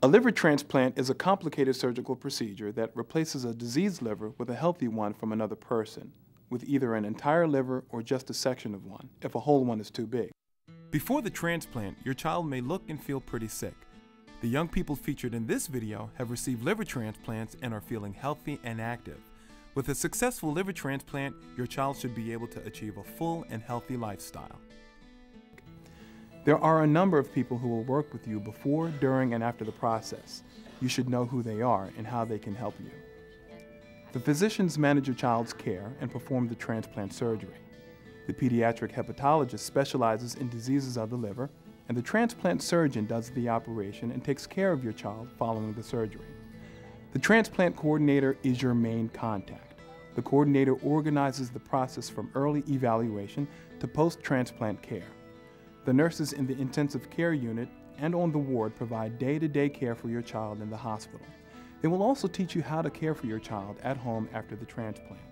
A liver transplant is a complicated surgical procedure that replaces a diseased liver with a healthy one from another person, with either an entire liver or just a section of one, if a whole one is too big. Before the transplant, your child may look and feel pretty sick. The young people featured in this video have received liver transplants and are feeling healthy and active. With a successful liver transplant, your child should be able to achieve a full and healthy lifestyle. There are a number of people who will work with you before, during, and after the process. You should know who they are and how they can help you. The physicians manage your child's care and perform the transplant surgery. The pediatric hepatologist specializes in diseases of the liver, and the transplant surgeon does the operation and takes care of your child following the surgery. The transplant coordinator is your main contact. The coordinator organizes the process from early evaluation to post-transplant care. The nurses in the intensive care unit and on the ward provide day-to-day care for your child in the hospital. They will also teach you how to care for your child at home after the transplant.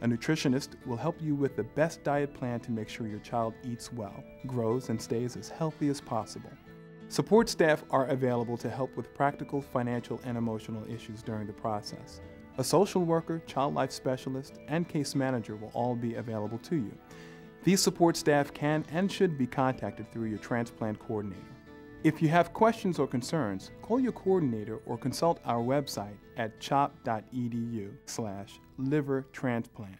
A nutritionist will help you with the best diet plan to make sure your child eats well, grows, and stays as healthy as possible. Support staff are available to help with practical, financial, and emotional issues during the process. A social worker, child life specialist, and case manager will all be available to you. These support staff can and should be contacted through your transplant coordinator. If you have questions or concerns, call your coordinator or consult our website at chop.edu slash liver transplant.